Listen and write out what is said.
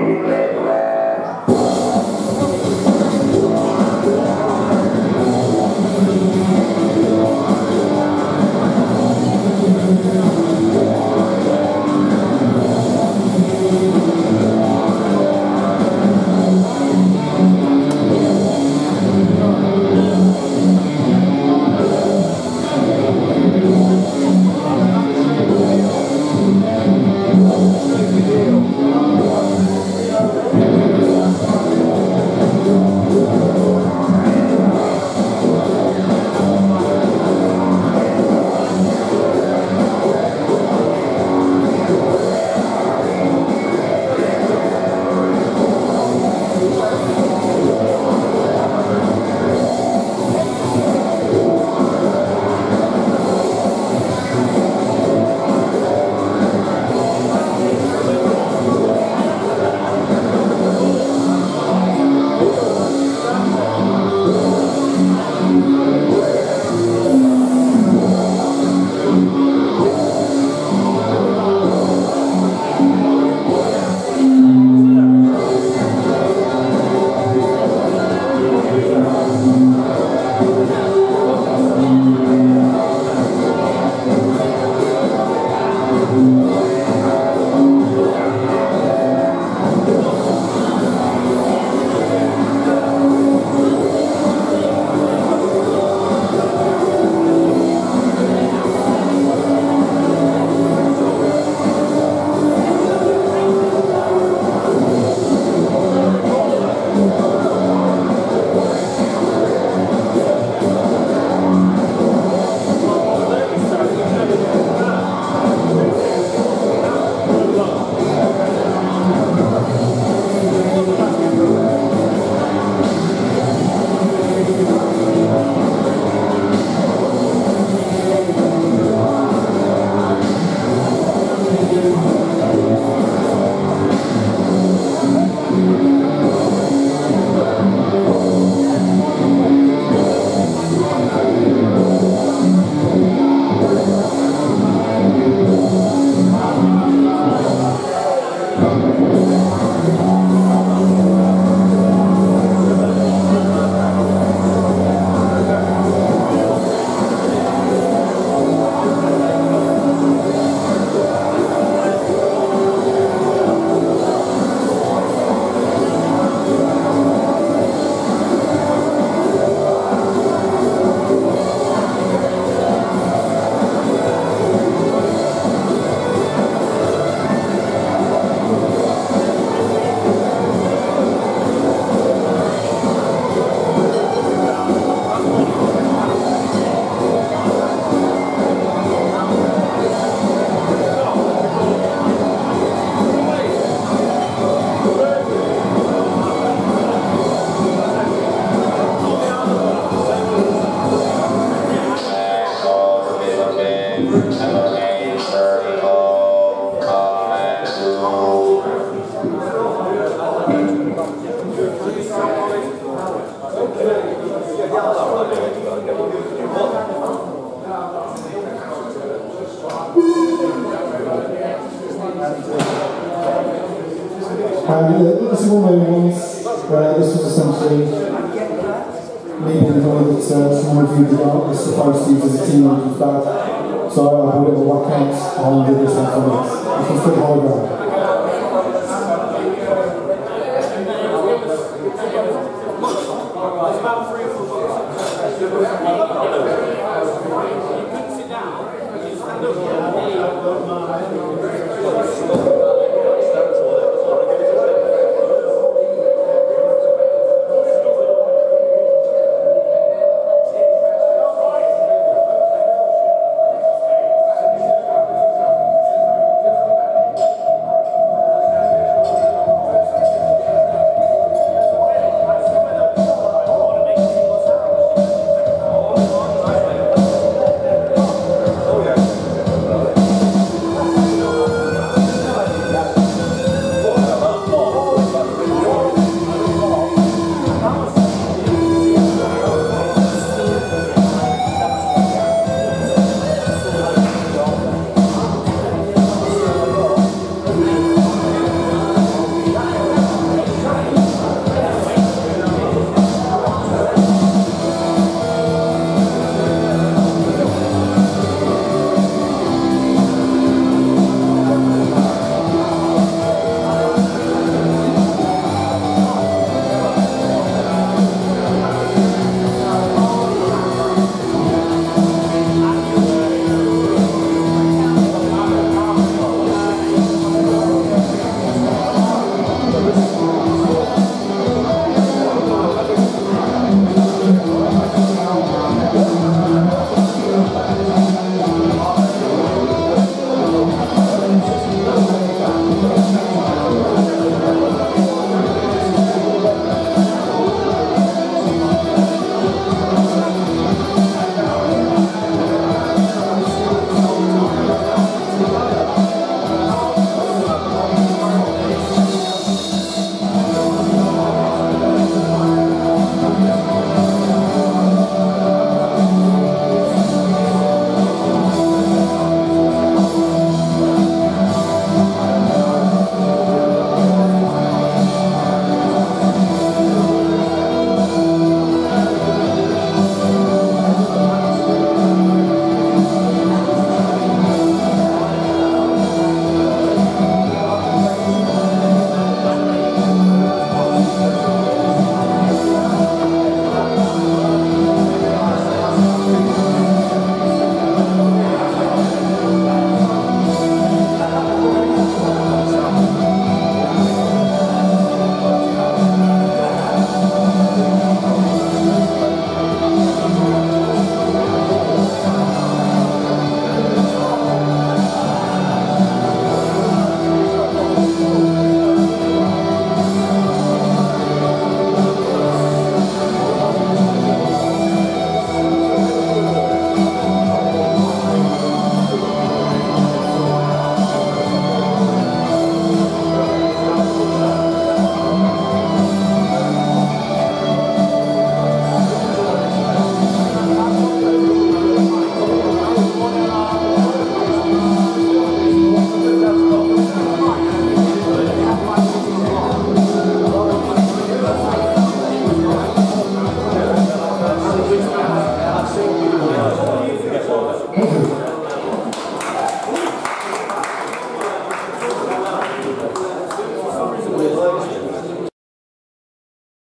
Amen. Uh, the, the small moment ones, this was essentially leaving the money that uh, supposed to use as a teenager's dad. So I a little whack out on the other side from it. I can still.